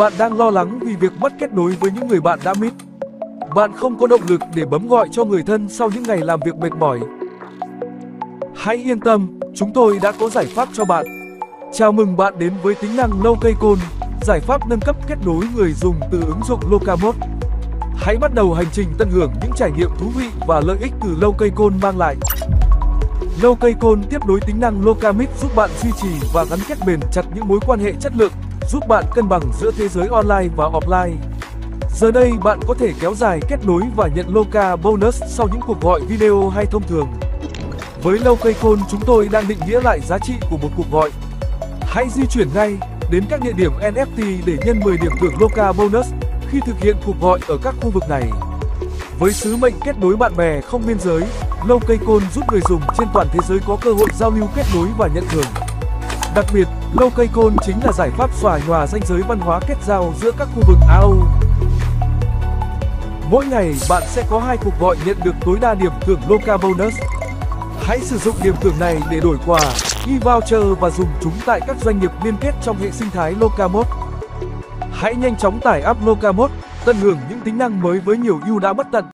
Bạn đang lo lắng vì việc mất kết nối với những người bạn đã mít. Bạn không có động lực để bấm gọi cho người thân sau những ngày làm việc mệt mỏi. Hãy yên tâm, chúng tôi đã có giải pháp cho bạn. Chào mừng bạn đến với tính năng Low cây côn, giải pháp nâng cấp kết nối người dùng từ ứng dụng Locamode. Hãy bắt đầu hành trình tận hưởng những trải nghiệm thú vị và lợi ích từ Low cây côn mang lại. Low cây côn tiếp nối tính năng Locamit giúp bạn duy trì và gắn kết bền chặt những mối quan hệ chất lượng, giúp bạn cân bằng giữa thế giới online và offline. Giờ đây bạn có thể kéo dài kết nối và nhận Loca bonus sau những cuộc gọi video hay thông thường. Với lâu chúng tôi đang định nghĩa lại giá trị của một cuộc gọi. Hãy di chuyển ngay đến các địa điểm NFT để nhân 10 điểm thưởng Loca bonus khi thực hiện cuộc gọi ở các khu vực này. Với sứ mệnh kết nối bạn bè không biên giới, Lâu giúp người dùng trên toàn thế giới có cơ hội giao lưu kết nối và nhận thưởng. Đặc biệt, Lâu Cây Côn chính là giải pháp xóa nhòa ranh giới văn hóa kết giao giữa các khu vực Á Âu. Mỗi ngày bạn sẽ có hai cuộc gọi nhận được tối đa điểm thưởng Loca Bonus. Hãy sử dụng điểm thưởng này để đổi quà, e-voucher và dùng chúng tại các doanh nghiệp liên kết trong hệ sinh thái Locamod. Hãy nhanh chóng tải app Locamod, tận hưởng những tính năng mới với nhiều ưu đãi bất tận.